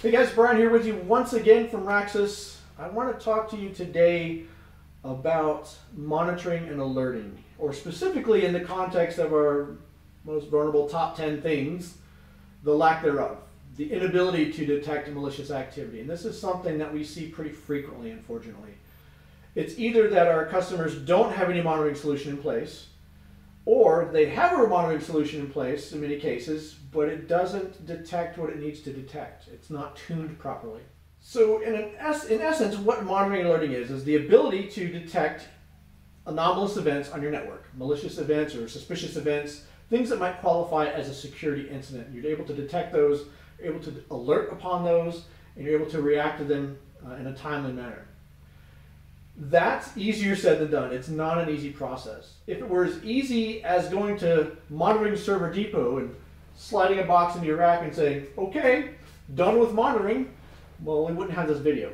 Hey guys, Brian here with you once again from Raxis. I want to talk to you today about monitoring and alerting, or specifically in the context of our most vulnerable top 10 things, the lack thereof, the inability to detect malicious activity. And this is something that we see pretty frequently, unfortunately. It's either that our customers don't have any monitoring solution in place, they have a monitoring solution in place in many cases, but it doesn't detect what it needs to detect. It's not tuned properly. So in, es in essence, what monitoring alerting is, is the ability to detect anomalous events on your network, malicious events or suspicious events, things that might qualify as a security incident. You're able to detect those, able to alert upon those, and you're able to react to them uh, in a timely manner. That's easier said than done. It's not an easy process. If it were as easy as going to monitoring server depot and sliding a box into your rack and saying, okay, done with monitoring, well, we wouldn't have this video,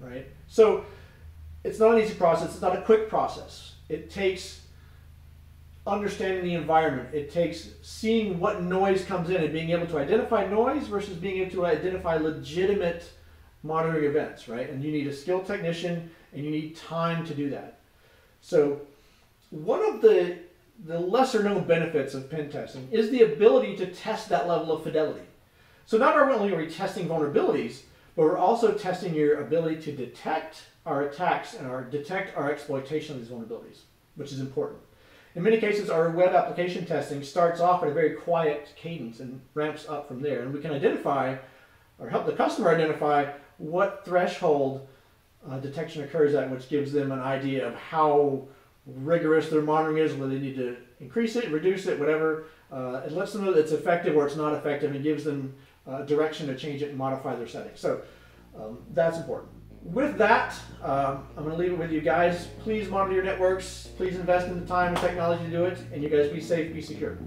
right? So it's not an easy process. It's not a quick process. It takes understanding the environment. It takes seeing what noise comes in and being able to identify noise versus being able to identify legitimate monitoring events, right? And you need a skilled technician and you need time to do that. So one of the the lesser known benefits of pen testing is the ability to test that level of fidelity. So not only are we testing vulnerabilities, but we're also testing your ability to detect our attacks and our detect our exploitation of these vulnerabilities, which is important. In many cases, our web application testing starts off at a very quiet cadence and ramps up from there. And we can identify or help the customer identify what threshold uh, detection occurs at, which gives them an idea of how rigorous their monitoring is, whether they need to increase it, reduce it, whatever. Uh, it lets them know that it's effective or it's not effective and gives them uh, direction to change it and modify their settings. So um, that's important. With that, um, I'm going to leave it with you guys. Please monitor your networks. Please invest in the time and technology to do it. And you guys be safe, be secure.